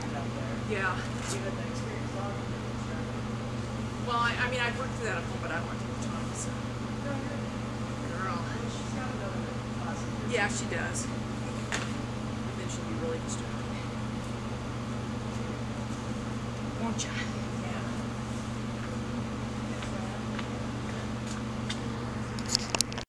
Getting distracted up there. Yeah. You Even the experienced dog can get distracted. Well, I, I mean, I've worked through that at home, but I don't want too time, so. Oh, Girl. She's got another class. Yeah, she does. And then she'll be really distracted. Won't ya?